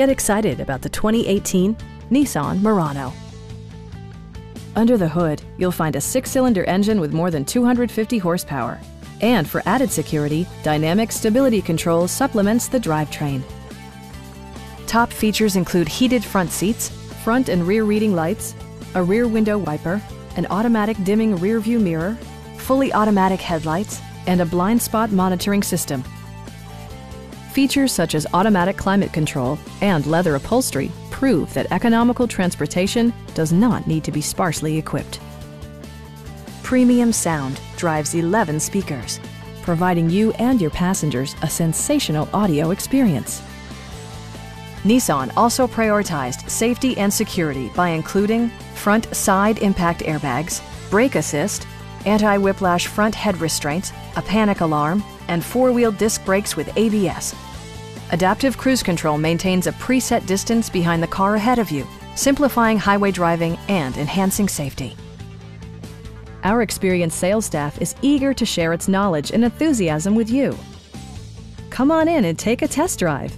Get excited about the 2018 Nissan Murano. Under the hood, you'll find a six-cylinder engine with more than 250 horsepower. And for added security, Dynamic Stability Control supplements the drivetrain. Top features include heated front seats, front and rear reading lights, a rear window wiper, an automatic dimming rear view mirror, fully automatic headlights, and a blind spot monitoring system. Features such as automatic climate control and leather upholstery prove that economical transportation does not need to be sparsely equipped. Premium sound drives 11 speakers, providing you and your passengers a sensational audio experience. Nissan also prioritized safety and security by including front side impact airbags, brake assist, anti-whiplash front head restraints, a panic alarm, and four-wheel disc brakes with ABS. Adaptive Cruise Control maintains a preset distance behind the car ahead of you, simplifying highway driving and enhancing safety. Our experienced sales staff is eager to share its knowledge and enthusiasm with you. Come on in and take a test drive.